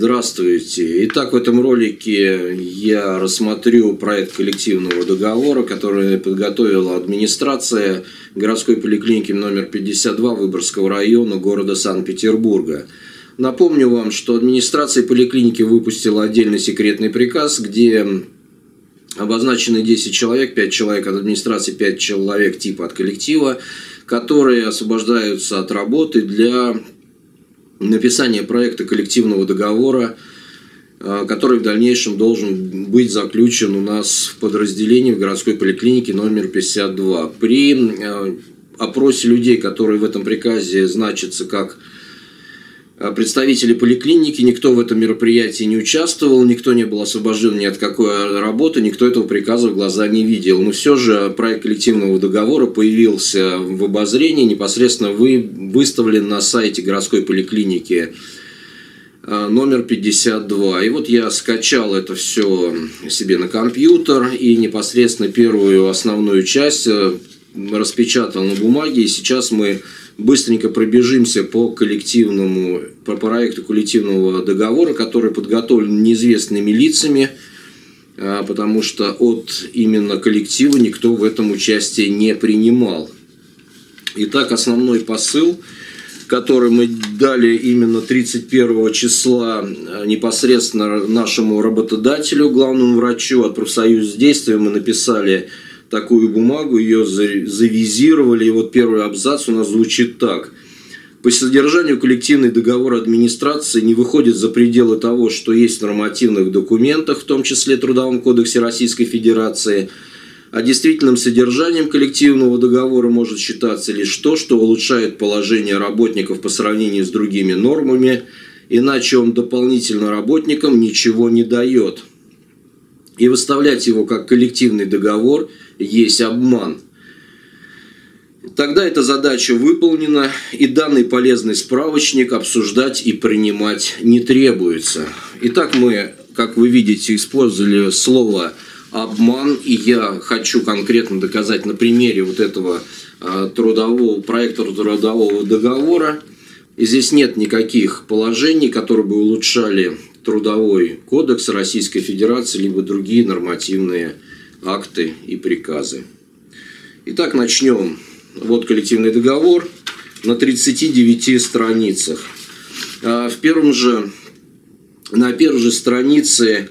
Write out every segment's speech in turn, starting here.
Здравствуйте. Итак, в этом ролике я рассмотрю проект коллективного договора, который подготовила администрация городской поликлиники номер 52 Выборгского района города Санкт-Петербурга. Напомню вам, что администрация поликлиники выпустила отдельный секретный приказ, где обозначены 10 человек, 5 человек от администрации, 5 человек типа от коллектива, которые освобождаются от работы для написания проекта коллективного договора, а, который в дальнейшем должен быть заключен у нас в подразделении в городской поликлинике номер 52. При а, опросе людей, которые в этом приказе значатся как представители поликлиники, никто в этом мероприятии не участвовал, никто не был освобожден ни от какой работы, никто этого приказа в глаза не видел. Но все же проект коллективного договора появился в обозрении, непосредственно вы, выставлен на сайте городской поликлиники а, номер 52. И вот я скачал это все себе на компьютер и непосредственно первую основную часть э, распечатал на бумаге. И сейчас мы быстренько пробежимся по коллективному, по проекту коллективного договора, который подготовлен неизвестными лицами, а, потому что от именно коллектива никто в этом участие не принимал. Итак, основной посыл, который мы дали именно 31 числа а, непосредственно нашему работодателю, главному врачу от профсоюза действия, мы написали такую бумагу, ее завизировали, и вот первый абзац у нас звучит так. По содержанию коллективный договор администрации не выходит за пределы того, что есть в нормативных документах, в том числе Трудовом кодексе Российской Федерации, а действительным содержанием коллективного договора может считаться лишь то, что улучшает положение работников по сравнению с другими нормами, иначе он дополнительно работникам ничего не дает. И выставлять его как коллективный договор – есть обман. Тогда эта задача выполнена, и данный полезный справочник обсуждать и принимать не требуется. Итак, мы, как вы видите, использовали слово обман, и я хочу конкретно доказать на примере вот этого а, трудового проекта трудового договора. И здесь нет никаких положений, которые бы улучшали трудовой кодекс Российской Федерации, либо другие нормативные акты и приказы. Итак, начнем. Вот коллективный договор на 39 страницах. А в первом же, на первой же странице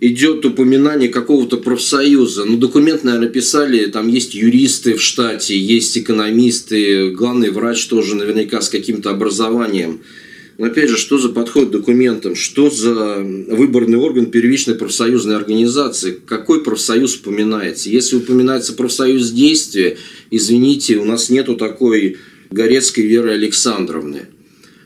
идет упоминание какого-то профсоюза. Ну, документ, наверное, писали, там есть юристы в штате, есть экономисты, главный врач тоже наверняка с каким-то образованием. Но опять же, что за подход к документам? Что за выборный орган первичной профсоюзной организации? Какой профсоюз упоминается? Если упоминается профсоюз действия, извините, у нас нету такой Горецкой Веры Александровны.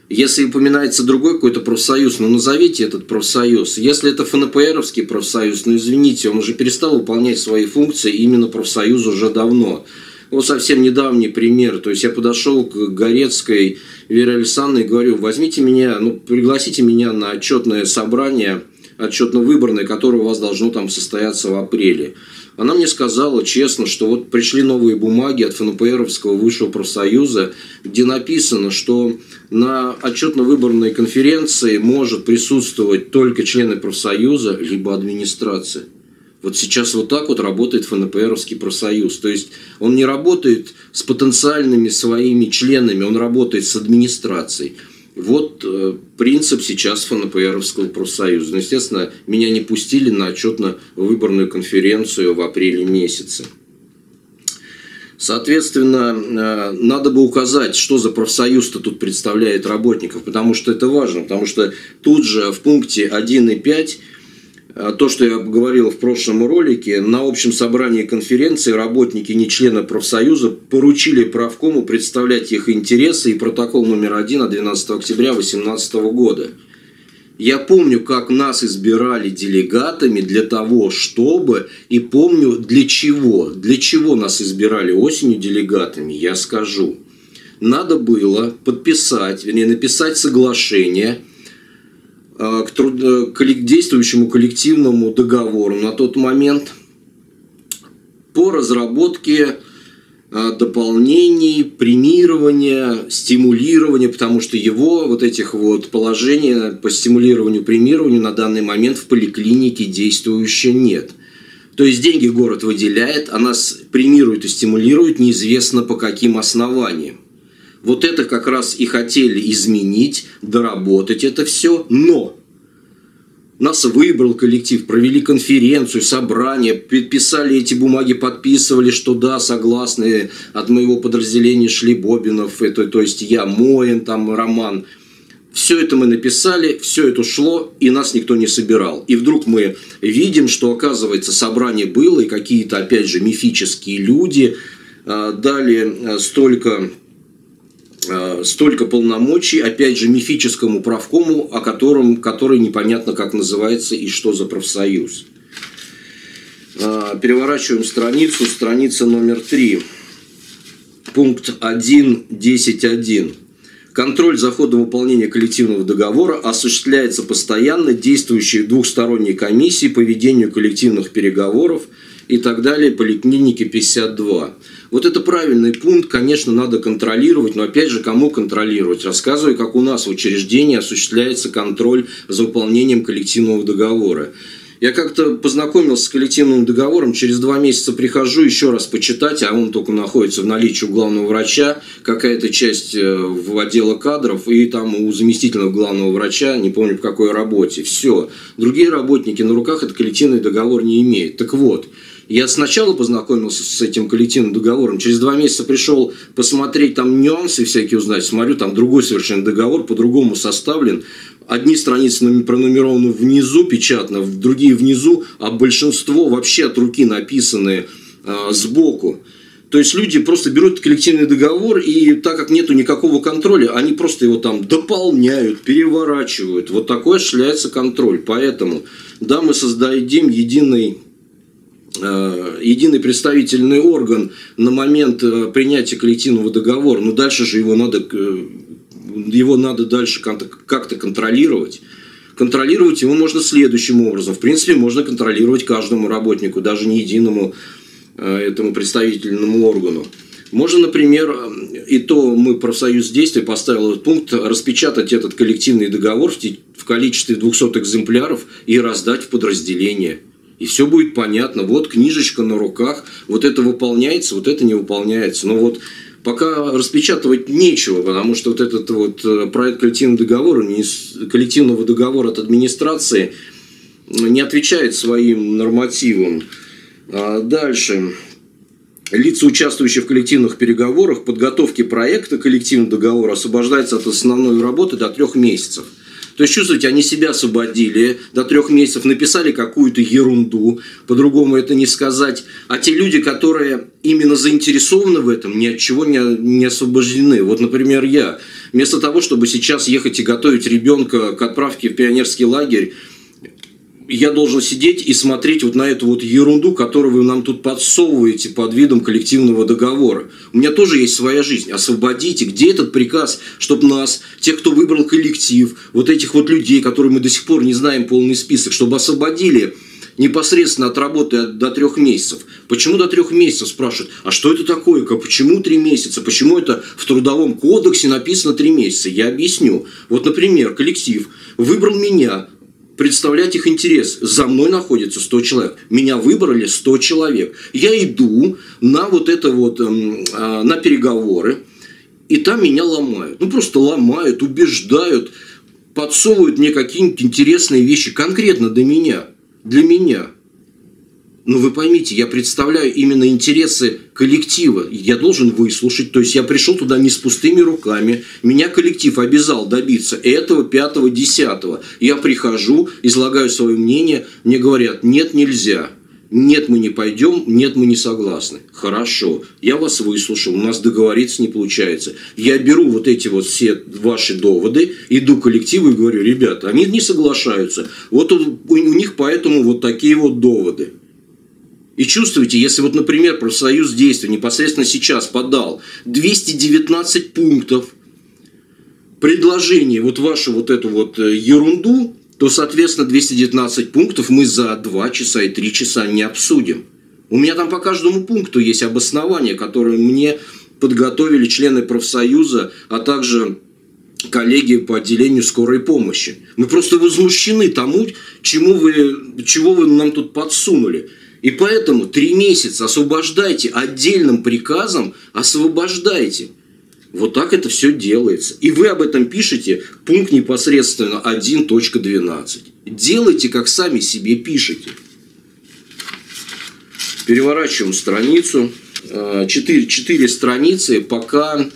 Если упоминается другой какой-то профсоюз, ну назовите этот профсоюз. Если это ФНПРовский профсоюз, ну извините, он уже перестал выполнять свои функции именно профсоюз уже давно. Вот совсем недавний пример. То есть я подошел к Горецкой Вере Александровне и говорю, возьмите меня, ну, пригласите меня на отчетное собрание, отчетно-выборное, которое у вас должно там состояться в апреле. Она мне сказала честно, что вот пришли новые бумаги от ФНПРовского высшего профсоюза, где написано, что на отчетно-выборной конференции может присутствовать только члены профсоюза, либо администрация. Вот сейчас вот так вот работает ФНПРовский профсоюз. То есть он не работает с потенциальными своими членами, он работает с администрацией. Вот э, принцип сейчас ФНПРовского профсоюза. Ну, естественно, меня не пустили на отчетно-выборную конференцию в апреле месяце. Соответственно, э, надо бы указать, что за профсоюз-то тут представляет работников, потому что это важно, потому что тут же в пункте 1 и 5 а, то, что я говорил в прошлом ролике, на общем собрании конференции работники, не члены профсоюза, поручили правкому представлять их интересы и протокол номер один от 12 октября 2018 года. Я помню, как нас избирали делегатами для того, чтобы, и помню для чего, для чего нас избирали осенью делегатами, я скажу. Надо было подписать, вернее, написать соглашение – Э, к, труд... Э, к действующему коллективному договору на тот момент по разработке а, дополнений, премирования, стимулирования, потому что его вот этих вот положений по стимулированию, премированию на данный момент в поликлинике действующего нет. То есть деньги город выделяет, а нас премирует и стимулирует неизвестно по каким основаниям. Вот это как раз и хотели изменить, доработать это все, но нас выбрал коллектив, провели конференцию, собрание, писали эти бумаги, подписывали, что да, согласны, от моего подразделения шли Бобинов, это, то есть я, Моин, там, Роман. Все это мы написали, все это шло, и нас никто не собирал. И вдруг мы видим, что, оказывается, собрание было, и какие-то, опять же, мифические люди а, дали а, столько Э, столько полномочий, опять же, мифическому правкому, о котором, который непонятно как называется и что за профсоюз. Э, переворачиваем страницу, страница номер 3, пункт 1.10.1. Контроль за ходом выполнения коллективного договора осуществляется постоянно действующей двухсторонней комиссией по ведению коллективных переговоров и так далее, поликлиники 52. Вот это правильный пункт, конечно, надо контролировать, но опять же, кому контролировать? Рассказываю, как у нас в учреждении осуществляется контроль за выполнением коллективного договора. Я как-то познакомился с коллективным договором, через два месяца прихожу еще раз почитать, а он только находится в наличии у главного врача, какая-то часть э, в отдела кадров, и там у заместительного главного врача, не помню в какой работе. Все. Другие работники на руках этот коллективный договор не имеют. Так вот, я сначала познакомился с этим коллективным договором, через два месяца пришел посмотреть там нюансы всякие узнать, смотрю, там другой совершенно договор, по-другому составлен. Одни страницы пронумерованы внизу печатно, другие внизу, а большинство вообще от руки написаны э, сбоку. То есть люди просто берут коллективный договор, и так как нету никакого контроля, они просто его там дополняют, переворачивают. Вот такой осуществляется контроль. Поэтому, да, мы создадим единый единый представительный орган на момент э, принятия коллективного договора, но дальше же его надо, э, его надо дальше как-то контролировать. Контролировать его можно следующим образом. В принципе, можно контролировать каждому работнику, даже не единому этому представительному органу. Можно, например, и то мы профсоюз действий поставил этот пункт, распечатать этот коллективный договор в количестве 200 экземпляров и раздать в подразделение – и все будет понятно. Вот книжечка на руках, вот это выполняется, вот это не выполняется. Но вот пока распечатывать нечего, потому что вот этот вот э, проект коллективного договора, коллективного договора от администрации не отвечает своим нормативам. А дальше. Лица, участвующие в коллективных переговорах, подготовке проекта коллективного договора освобождаются от основной работы до трех месяцев – то есть, чувствуете, они себя освободили до трех месяцев, написали какую-то ерунду, по-другому это не сказать. А те люди, которые именно заинтересованы в этом, ни от чего не, не освобождены. Вот, например, я. Вместо того, чтобы сейчас ехать и готовить ребенка к отправке в пионерский лагерь, я должен сидеть и смотреть вот на эту вот ерунду, которую вы нам тут подсовываете под видом коллективного договора. У меня тоже есть своя жизнь. Освободите. Где этот приказ, чтобы нас, тех, кто выбрал коллектив, вот этих вот людей, которые мы до сих пор не знаем полный список, чтобы освободили непосредственно от работы до трех месяцев. Почему до трех месяцев спрашивают? А что это такое? Почему три месяца? Почему это в трудовом кодексе написано три месяца? Я объясню. Вот, например, коллектив выбрал меня, представлять их интерес. За мной находится 100 человек. Меня выбрали 100 человек. Я иду на вот это вот, эм, а, на переговоры, и там меня ломают. Ну, просто ломают, убеждают, подсовывают мне какие-нибудь интересные вещи конкретно для меня. Для меня. Но вы поймите, я представляю именно интересы коллектива. Я должен выслушать. То есть я пришел туда не с пустыми руками. Меня коллектив обязал добиться этого, пятого, десятого. Я прихожу, излагаю свое мнение. Мне говорят, нет, нельзя. Нет, мы не пойдем, нет, мы не согласны. Хорошо, я вас выслушал, у нас договориться не получается. Я беру вот эти вот все ваши доводы, иду к коллективу и говорю, ребята, они не соглашаются. Вот у, у них поэтому вот такие вот доводы. И чувствуете, если вот, например, профсоюз действий непосредственно сейчас подал 219 пунктов предложений вот вашу вот эту вот э, ерунду, то, соответственно, 219 пунктов мы за 2 часа и 3 часа не обсудим. У меня там по каждому пункту есть обоснования, которые мне подготовили члены профсоюза, а также коллеги по отделению скорой помощи. Мы просто возмущены тому, чему вы, чего вы нам тут подсунули. И поэтому три месяца освобождайте отдельным приказом, освобождайте. Вот так это все делается. И вы об этом пишете пункт непосредственно 1.12. Делайте, как сами себе пишете. Переворачиваем страницу. Э, четыре, четыре страницы, пока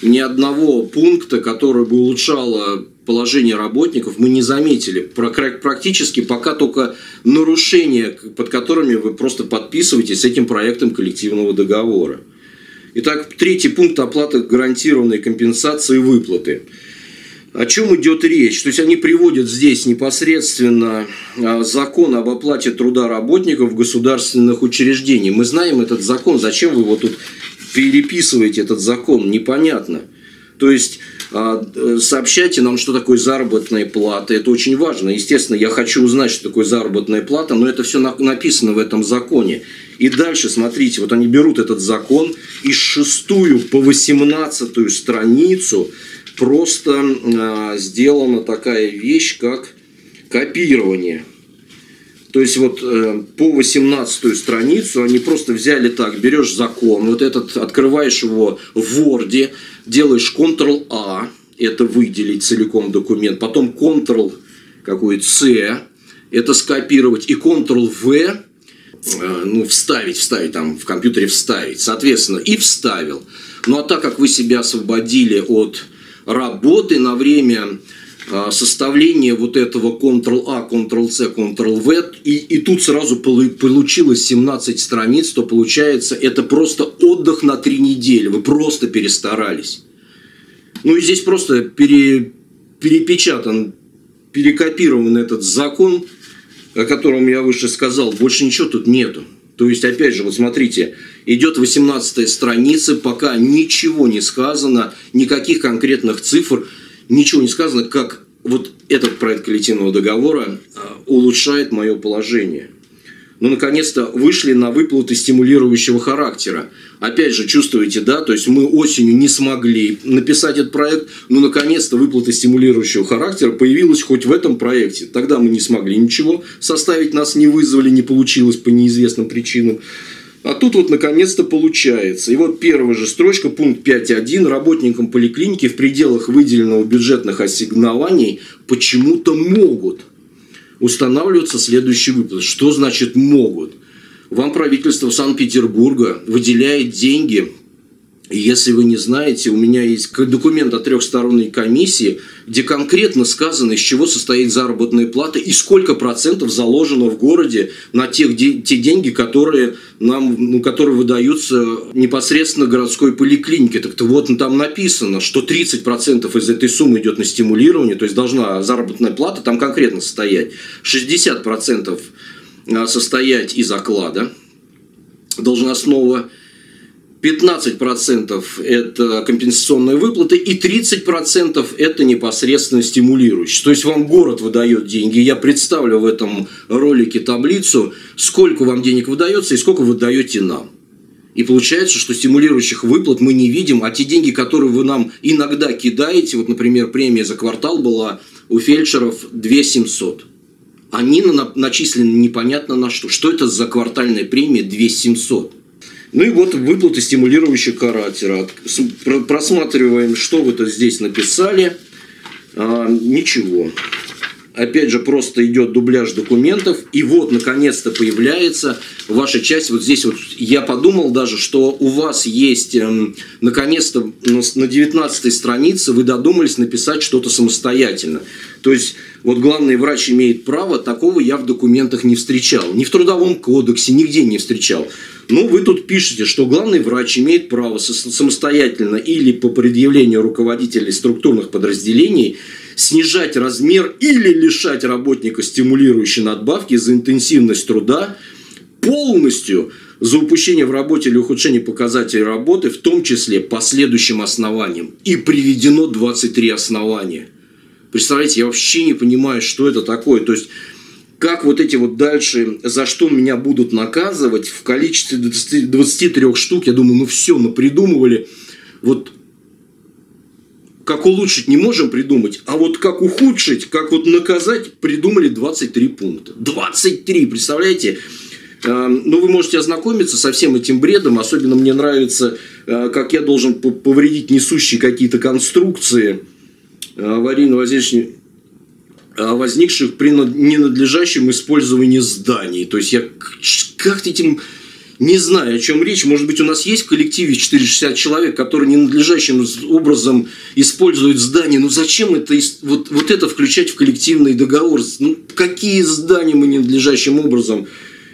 ни одного пункта, который бы улучшало положение работников, мы не заметили. Практически пока только нарушения, под которыми вы просто подписываетесь этим проектом коллективного договора. Итак, третий пункт – оплата гарантированной компенсации выплаты. О чем идет речь? То есть они приводят здесь непосредственно а, закон об оплате труда работников государственных учреждений. Мы знаем этот закон. Зачем вы его тут переписываете, этот закон? Непонятно. То есть сообщайте нам, что такое заработная плата. Это очень важно. Естественно, я хочу узнать, что такое заработная плата, но это все написано в этом законе. И дальше, смотрите, вот они берут этот закон и шестую по восемнадцатую страницу просто э, сделана такая вещь, как копирование. То есть вот э, по 18 страницу они просто взяли так, берешь закон, вот этот, открываешь его в Word, делаешь Ctrl-A, это выделить целиком документ, потом Ctrl какой C, это скопировать, и Ctrl-V, э, ну, вставить, вставить, там, в компьютере вставить, соответственно, и вставил. Ну, а так как вы себя освободили от работы на время а, составления вот этого Ctrl-A, Ctrl-C, Ctrl-V, и, и тут сразу получилось 17 страниц, то получается это просто отдых на три недели, вы просто перестарались. Ну и здесь просто пере, перепечатан, перекопирован этот закон, о котором я выше сказал, больше ничего тут нету. То есть, опять же, вот смотрите, идет 18 страница, пока ничего не сказано, никаких конкретных цифр, ничего не сказано, как вот этот проект коллективного договора а, улучшает мое положение – ну, наконец-то вышли на выплаты стимулирующего характера. Опять же, чувствуете, да, то есть мы осенью не смогли написать этот проект, но наконец-то выплаты стимулирующего характера появилась хоть в этом проекте. Тогда мы не смогли ничего составить, нас не вызвали, не получилось по неизвестным причинам. А тут вот наконец-то получается. И вот первая же строчка, пункт 5.1. Работникам поликлиники в пределах выделенного бюджетных ассигнований почему-то могут – устанавливаются следующие выплаты. Что значит могут? Вам правительство Санкт-Петербурга выделяет деньги. Если вы не знаете, у меня есть документ от трехсторонней комиссии, где конкретно сказано, из чего состоит заработная плата и сколько процентов заложено в городе на тех, те деньги, которые, нам, ну, которые выдаются непосредственно городской поликлинике. Так-то вот там написано, что 30% из этой суммы идет на стимулирование, то есть должна заработная плата там конкретно состоять. 60% а, состоять из оклада должностного, 15% это компенсационные выплаты и 30% это непосредственно стимулирующие. То есть вам город выдает деньги. Я представлю в этом ролике таблицу, сколько вам денег выдается и сколько вы даете нам. И получается, что стимулирующих выплат мы не видим, а те деньги, которые вы нам иногда кидаете, вот, например, премия за квартал была у фельдшеров 2 700. Они начислены непонятно на что. Что это за квартальная премия 2 700? Ну и вот выплаты стимулирующего характера. Просматриваем, что вы-то здесь написали. А, ничего. Опять же, просто идет дубляж документов. И вот, наконец-то, появляется ваша часть. Вот здесь вот я подумал даже, что у вас есть, эм, наконец-то, на 19 странице вы додумались написать что-то самостоятельно. То есть, вот главный врач имеет право, такого я в документах не встречал. Ни в Трудовом кодексе, нигде не встречал. Ну, вы тут пишете, что главный врач имеет право самостоятельно или по предъявлению руководителей структурных подразделений снижать размер или лишать работника стимулирующей надбавки за интенсивность труда полностью за упущение в работе или ухудшение показателей работы, в том числе по следующим основаниям. И приведено 23 основания. Представляете, я вообще не понимаю, что это такое. То есть как вот эти вот дальше, за что меня будут наказывать в количестве 20, 23 штук, я думаю, ну все, ну придумывали. Вот как улучшить не можем придумать, а вот как ухудшить, как вот наказать, придумали 23 пункта. 23, представляете? Э, ну, вы можете ознакомиться со всем этим бредом. Особенно мне нравится, э, как я должен повредить несущие какие-то конструкции э, аварийно-возникших возникших при ненадлежащем использовании зданий. То есть я как-то этим не знаю, о чем речь. Может быть, у нас есть в коллективе 460 человек, которые ненадлежащим образом используют здание. Ну зачем это, вот, вот это включать в коллективный договор? Ну, какие здания мы ненадлежащим образом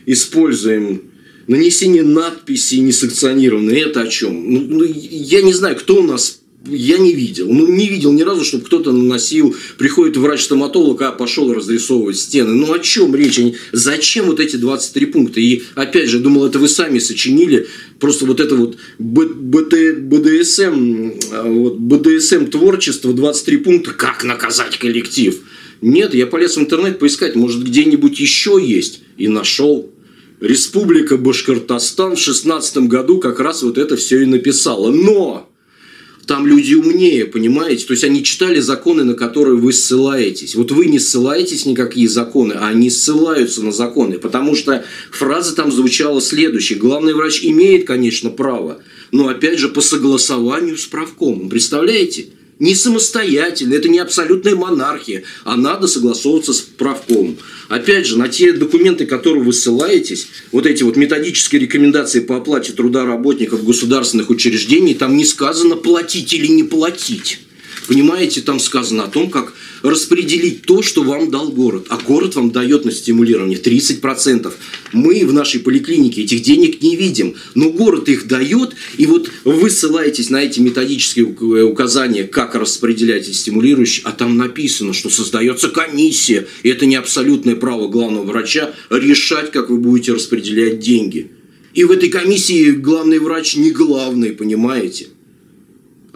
используем? Нанесение надписей несанкционированные, это о чем? Ну, ну, я не знаю, кто у нас я не видел. Ну, не видел ни разу, чтобы кто-то наносил, приходит врач-стоматолог, а пошел разрисовывать стены. Ну, о чем речь? Зачем вот эти 23 пункта? И, опять же, думал, это вы сами сочинили. Просто вот это вот БДСМ, вот, БДСМ творчество, 23 пункта, как наказать коллектив. Нет, я полез в интернет поискать, может, где-нибудь еще есть. И нашел. Республика Башкортостан в 16 году как раз вот это все и написала. Но там люди умнее, понимаете? То есть они читали законы, на которые вы ссылаетесь. Вот вы не ссылаетесь никакие законы, а они ссылаются на законы. Потому что фраза там звучала следующей. Главный врач имеет, конечно, право, но опять же по согласованию с правкомом. Представляете? Не самостоятельно, это не абсолютная монархия, а надо согласовываться с правкомом. Опять же, на те документы, которые вы ссылаетесь, вот эти вот методические рекомендации по оплате труда работников государственных учреждений, там не сказано платить или не платить. Понимаете, там сказано о том, как распределить то, что вам дал город. А город вам дает на стимулирование 30%. Мы в нашей поликлинике этих денег не видим, но город их дает, и вот вы ссылаетесь на эти методические указания, как распределять эти стимулирующие, а там написано, что создается комиссия, и это не абсолютное право главного врача решать, как вы будете распределять деньги. И в этой комиссии главный врач не главный, понимаете?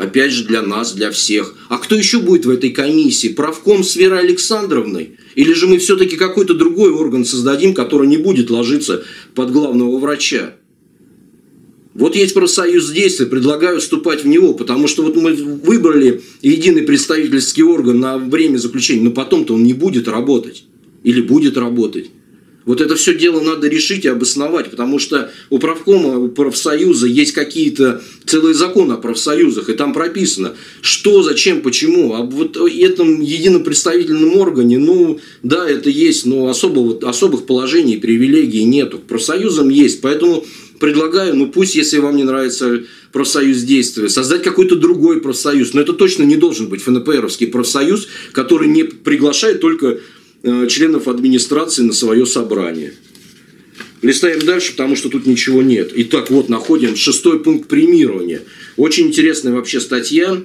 Опять же, для нас, для всех. А кто еще будет в этой комиссии? Правком с Верой Александровной? Или же мы все-таки какой-то другой орган создадим, который не будет ложиться под главного врача? Вот есть профсоюз действия, предлагаю вступать в него, потому что вот мы выбрали единый представительский орган на время заключения, но потом-то он не будет работать. Или будет работать. Вот это все дело надо решить и обосновать, потому что у правкома, у профсоюза есть какие-то целые законы о профсоюзах, и там прописано, что, зачем, почему. А вот этом едином представительном органе, ну, да, это есть, но особого, особых положений, привилегий нету. К профсоюзам есть, поэтому предлагаю, ну пусть, если вам не нравится профсоюз действия, создать какой-то другой профсоюз. Но это точно не должен быть ФНПРовский профсоюз, который не приглашает только членов администрации на свое собрание. Листаем дальше, потому что тут ничего нет. Итак, вот находим шестой пункт премирования. Очень интересная вообще статья.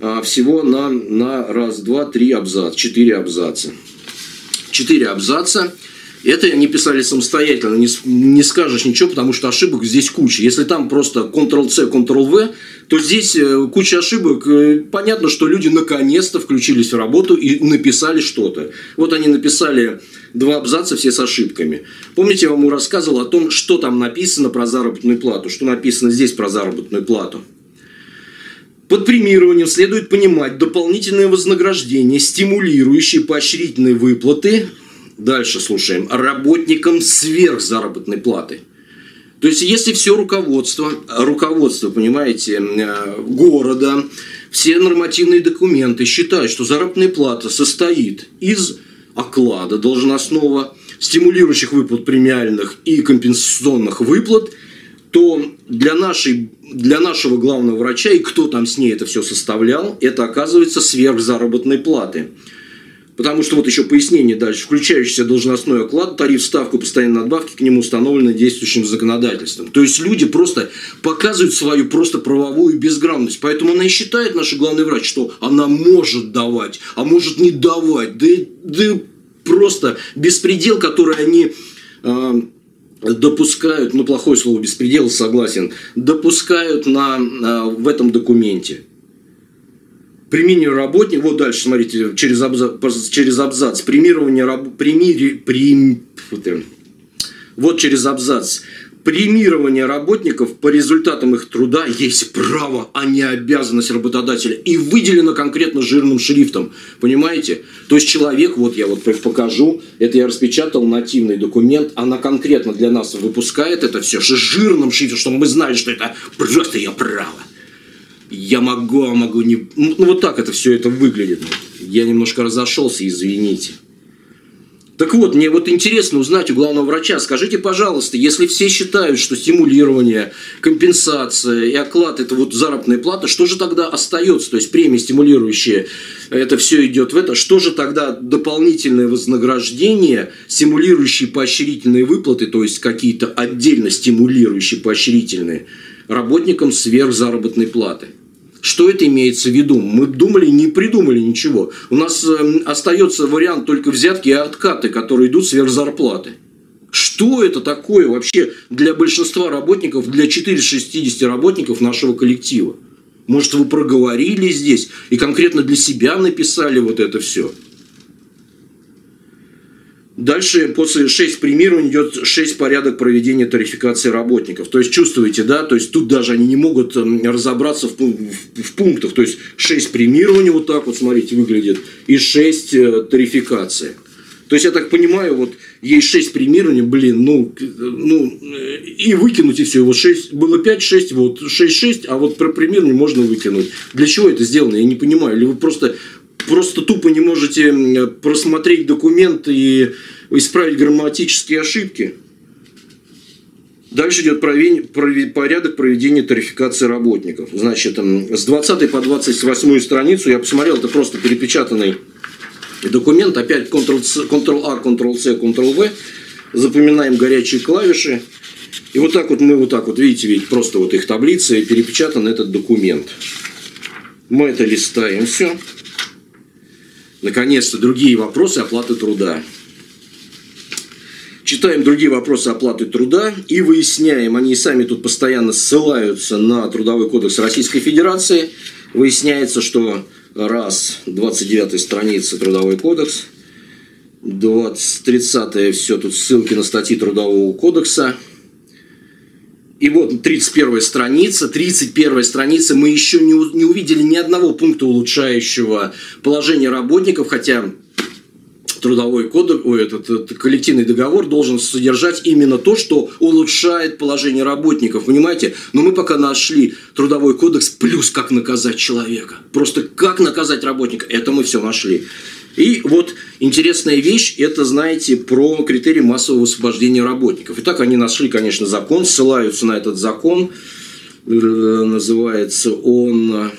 А, всего на, на раз, два, три абзаца, четыре абзаца. Четыре абзаца. Это они писали самостоятельно, не, не скажешь ничего, потому что ошибок здесь куча. Если там просто Ctrl-C, Ctrl-V, то здесь э, куча ошибок. Э, понятно, что люди наконец-то включились в работу и написали что-то. Вот они написали два абзаца все с ошибками. Помните, я вам рассказывал о том, что там написано про заработную плату, что написано здесь про заработную плату. Под премированием следует понимать дополнительное вознаграждение, стимулирующие поощрительные выплаты, дальше слушаем, работникам сверхзаработной платы – то есть, если все руководство, руководство, понимаете, э, города, все нормативные документы считают, что заработная плата состоит из оклада должностного, стимулирующих выплат премиальных и компенсационных выплат, то для, нашей, для нашего главного врача и кто там с ней это все составлял, это оказывается сверхзаработной платы. Потому что вот еще пояснение дальше. Включающийся должностной оклад, тариф, ставку постоянной надбавки к нему установлены действующим законодательством. То есть люди просто показывают свою просто правовую безграмотность. Поэтому она и считает, наш главный врач, что она может давать, а может не давать. Да, да просто беспредел, который они э, допускают, ну плохое слово беспредел, согласен, допускают на, э, в этом документе. Применение работников, вот дальше, смотрите, через абзац, через абзац. Премирование, раб, примири, прим, вот через абзац. Премирование работников по результатам их труда есть право, а не обязанность работодателя. И выделено конкретно жирным шрифтом. Понимаете? То есть человек, вот я вот покажу, это я распечатал нативный документ, она конкретно для нас выпускает это все жирным шрифтом, чтобы мы знали, что это просто ее право я могу, а могу не... Ну, вот так это все это выглядит. Я немножко разошелся, извините. Так вот, мне вот интересно узнать у главного врача, скажите, пожалуйста, если все считают, что стимулирование, компенсация и оклад – это вот заработная плата, что же тогда остается? То есть премии стимулирующие, это все идет в это. Что же тогда дополнительное вознаграждение, стимулирующие поощрительные выплаты, то есть какие-то отдельно стимулирующие поощрительные, работникам сверх заработной платы? Что это имеется в виду? Мы думали, не придумали ничего. У нас э, остается вариант только взятки и откаты, которые идут сверх зарплаты. Что это такое вообще для большинства работников, для 460 работников нашего коллектива? Может, вы проговорили здесь и конкретно для себя написали вот это все? Дальше после 6 премирований идет 6 порядок проведения тарификации работников. То есть чувствуете, да, то есть тут даже они не могут разобраться в, в, в пунктах. То есть 6 премирований вот так вот, смотрите, выглядит, и 6 э, тарификации. То есть я так понимаю, вот есть 6 премирований, блин, ну, ну э, и выкинуть и все. Вот 6, было 5, 6, вот 6, 6, а вот про премирование можно выкинуть. Для чего это сделано, я не понимаю. Или вы просто просто тупо не можете просмотреть документ и исправить грамматические ошибки. Дальше идет порядок проведения тарификации работников. Значит, с 20 по 28 страницу я посмотрел, это просто перепечатанный документ. Опять Ctrl-A, Ctrl-C, Ctrl-V. Запоминаем горячие клавиши. И вот так вот мы вот так вот, видите, ведь просто вот их таблица и перепечатан этот документ. Мы это листаем все. Наконец-то другие вопросы оплаты труда. Читаем другие вопросы оплаты труда и выясняем, они сами тут постоянно ссылаются на Трудовой кодекс Российской Федерации. Выясняется, что раз, 29 страница Трудовой кодекс, 20, 30 все тут ссылки на статьи Трудового кодекса – и вот 31 страница, 31 страница, мы еще не, не увидели ни одного пункта улучшающего положение работников, хотя трудовой кодекс, ой, этот, этот коллективный договор должен содержать именно то, что улучшает положение работников, понимаете? Но мы пока нашли трудовой кодекс плюс как наказать человека. Просто как наказать работника, это мы все нашли. И вот интересная вещь, это, знаете, про критерии массового освобождения работников. Итак, они нашли, конечно, закон, ссылаются на этот закон, э, называется он э,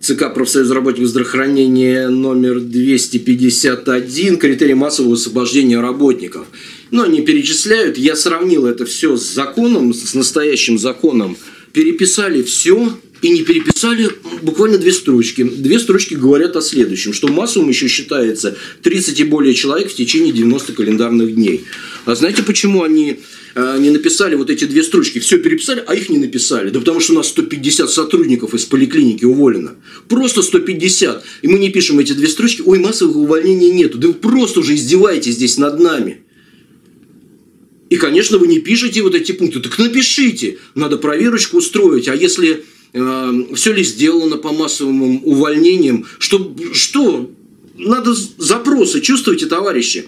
ЦК профсоюза работников здравоохранения номер 251, критерии массового освобождения работников. Но они перечисляют, я сравнил это все с законом, с настоящим законом, переписали все, и не переписали буквально две строчки. Две строчки говорят о следующем, что массовым еще считается 30 и более человек в течение 90 календарных дней. А знаете, почему они э, не написали вот эти две строчки, все переписали, а их не написали. Да потому что у нас 150 сотрудников из поликлиники уволено. Просто 150. И мы не пишем эти две строчки, ой, массовых увольнений нету. Да вы просто уже издеваетесь здесь над нами. И, конечно, вы не пишете вот эти пункты. Так напишите. Надо проверочку устроить. А если все ли сделано по массовым увольнениям, что, что надо запросы, чувствуете, товарищи?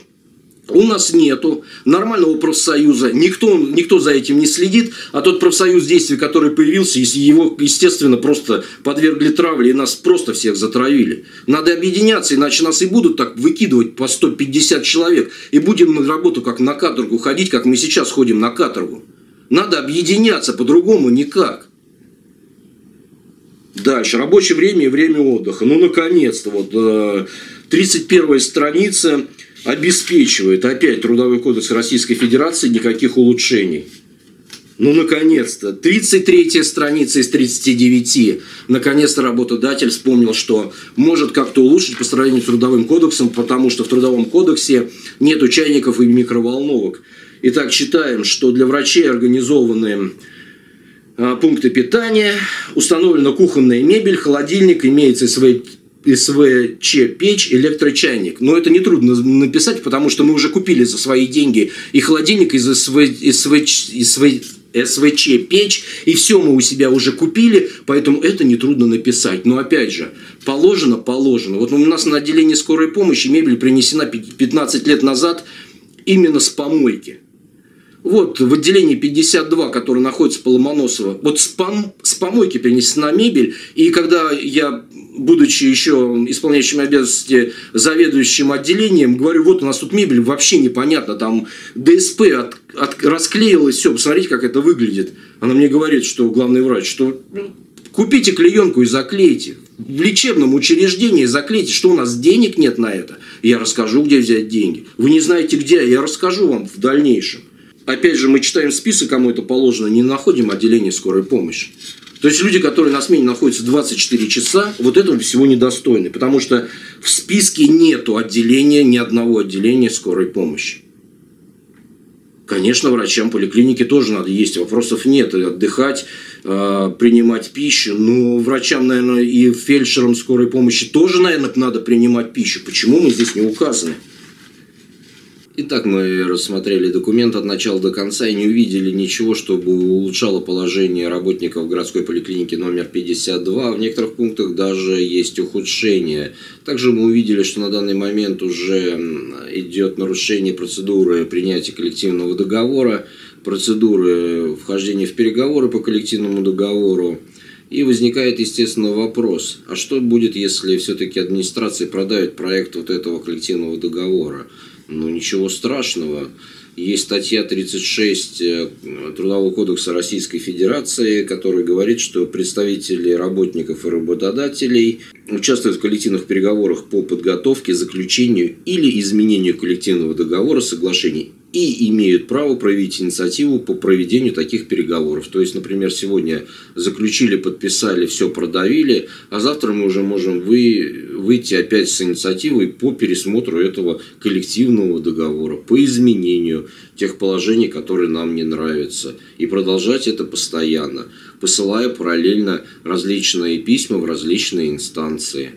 У нас нету нормального профсоюза, никто, никто за этим не следит, а тот профсоюз действий, который появился, его, естественно, просто подвергли травле и нас просто всех затравили. Надо объединяться, иначе нас и будут так выкидывать по 150 человек, и будем на работу как на каторгу ходить, как мы сейчас ходим на каторгу. Надо объединяться, по-другому никак. Дальше. Рабочее время и время отдыха. Ну, наконец-то, вот 31 э, страница обеспечивает опять Трудовой кодекс Российской Федерации никаких улучшений. Ну, наконец-то. 33 страница из 39. Наконец-то работодатель вспомнил, что может как-то улучшить по сравнению с Трудовым кодексом, потому что в Трудовом кодексе нет чайников и микроволновок. Итак, считаем, что для врачей организованные пункты питания, установлена кухонная мебель, холодильник, имеется СВ, СВЧ-печь, электрочайник. Но это нетрудно написать, потому что мы уже купили за свои деньги и холодильник из СВ, СВ, СВ, СВЧ-печь, и все мы у себя уже купили, поэтому это нетрудно написать. Но опять же, положено, положено. Вот у нас на отделении скорой помощи мебель принесена 15 лет назад именно с помойки. Вот в отделении 52, которое находится по Ломоносово, вот с, пом с помойки принесена мебель. И когда я, будучи еще исполняющим обязанности заведующим отделением, говорю, вот у нас тут мебель, вообще непонятно, там ДСП от, от, расклеилось, все, посмотрите, как это выглядит. Она мне говорит, что главный врач, что купите клеенку и заклейте. В лечебном учреждении заклейте, что у нас денег нет на это. Я расскажу, где взять деньги. Вы не знаете, где, я расскажу вам в дальнейшем опять же, мы читаем список, кому это положено, не находим отделение скорой помощи. То есть люди, которые на смене находятся 24 часа, вот этого всего недостойны, потому что в списке нету отделения, ни одного отделения скорой помощи. Конечно, врачам поликлиники тоже надо есть, вопросов нет, отдыхать, а, принимать пищу, но врачам, наверное, и фельдшерам скорой помощи тоже, наверное, надо принимать пищу. Почему мы здесь не указаны? Итак, мы рассмотрели документ от начала до конца и не увидели ничего, чтобы улучшало положение работников городской поликлиники номер 52. В некоторых пунктах даже есть ухудшение. Также мы увидели, что на данный момент уже идет нарушение процедуры принятия коллективного договора, процедуры вхождения в переговоры по коллективному договору. И возникает, естественно, вопрос, а что будет, если все-таки администрация продает проект вот этого коллективного договора? Ну, ничего страшного. Есть статья 36 э, Трудового кодекса Российской Федерации, который говорит, что представители работников и работодателей участвуют в коллективных переговорах по подготовке, заключению или изменению коллективного договора, соглашений и имеют право проявить инициативу по проведению таких переговоров. То есть, например, сегодня заключили, подписали, все продавили, а завтра мы уже можем вы, выйти опять с инициативой по пересмотру этого коллективного договора, по изменению тех положений, которые нам не нравятся. И продолжать это постоянно, посылая параллельно различные письма в различные инстанции.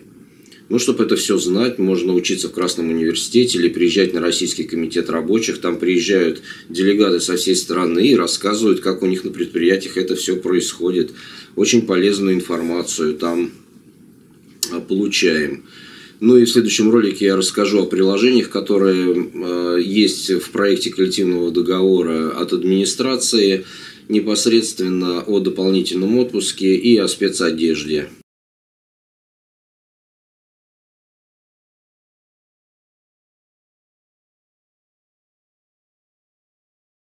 Ну, чтобы это все знать, можно учиться в Красном университете или приезжать на Российский комитет рабочих. Там приезжают делегаты со всей страны и рассказывают, как у них на предприятиях это все происходит. Очень полезную информацию там а, получаем. Ну и в следующем ролике я расскажу о приложениях, которые э, есть в проекте коллективного договора от администрации, непосредственно о дополнительном отпуске и о спецодежде.